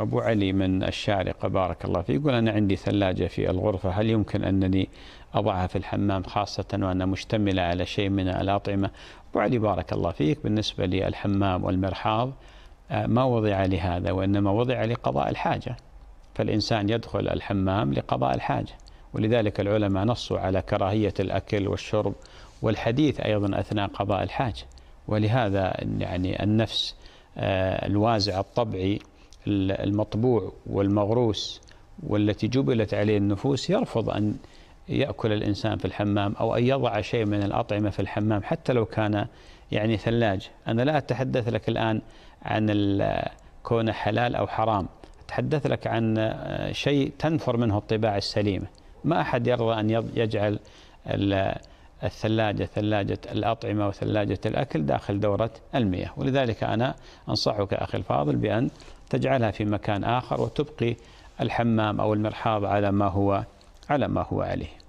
أبو علي من الشارقة بارك الله فيه يقول أنا عندي ثلاجة في الغرفة هل يمكن أنني أضعها في الحمام خاصة وأنها مشتملة على شيء من الأطعمة؟ أبو علي بارك الله فيك. بالنسبة للحمام والمرحاض آه، ما وضع لهذا وإنما وضع لقضاء الحاجة. فالإنسان يدخل الحمام لقضاء الحاجة ولذلك العلماء نصوا على كراهية الأكل والشرب والحديث أيضا أثناء قضاء الحاجة. ولهذا يعني النفس آه، الوازع الطبعي المطبوع والمغروس والتي جبلت عليه النفوس يرفض أن يأكل الإنسان في الحمام أو أن يضع شيء من الأطعمة في الحمام حتى لو كان يعني ثلاج. أنا لا أتحدث لك الآن عن كونه حلال أو حرام. أتحدث لك عن شيء تنفر منه الطباع السليمة. ما أحد يرضى أن يجعل الثلاجة ثلاجة الأطعمة وثلاجة الأكل داخل دورة المياه. ولذلك أنا أنصحك أخي الفاضل بأن تجعلها في مكان آخر وتبقي الحمام أو المرحاض على ما هو على ما هو عليه.